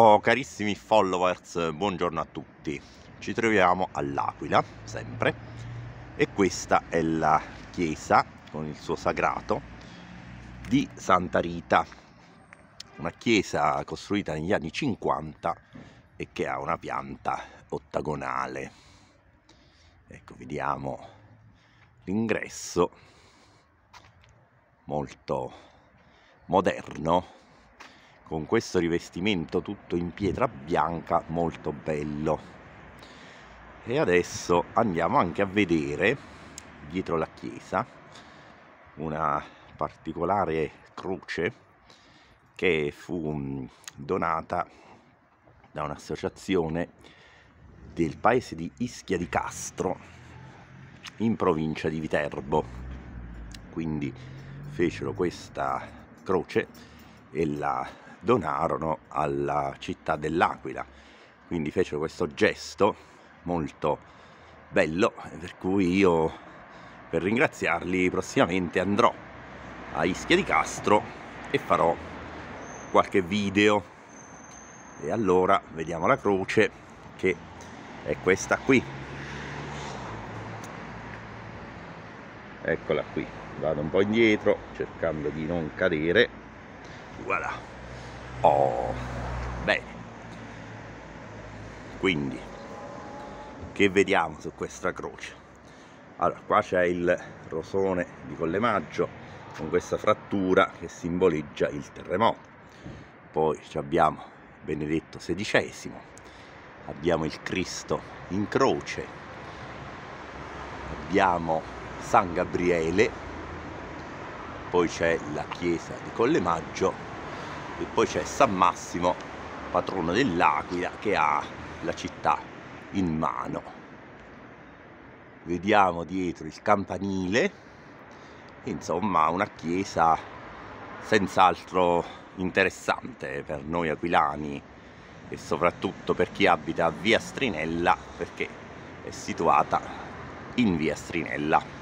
Oh carissimi followers, buongiorno a tutti. Ci troviamo all'Aquila, sempre, e questa è la chiesa con il suo sagrato di Santa Rita, una chiesa costruita negli anni 50 e che ha una pianta ottagonale. Ecco, vediamo l'ingresso molto moderno con questo rivestimento tutto in pietra bianca molto bello. E adesso andiamo anche a vedere dietro la chiesa una particolare croce che fu mm, donata da un'associazione del paese di Ischia di Castro in provincia di Viterbo. Quindi fecero questa croce e la donarono alla città dell'Aquila. Quindi fecero questo gesto molto bello, per cui io per ringraziarli prossimamente andrò a Ischia di Castro e farò qualche video. E allora vediamo la croce che è questa qui. Eccola qui, vado un po' indietro cercando di non cadere. Voilà. Oh, bene. Quindi, che vediamo su questa croce? Allora, qua c'è il rosone di Collemaggio con questa frattura che simboleggia il terremoto. Poi abbiamo Benedetto XVI, abbiamo il Cristo in croce, abbiamo San Gabriele, poi c'è la chiesa di Collemaggio e poi c'è San Massimo, patrono dell'Aquila, che ha la città in mano. Vediamo dietro il campanile, insomma una chiesa senz'altro interessante per noi aquilani e soprattutto per chi abita a via Strinella perché è situata in via Strinella.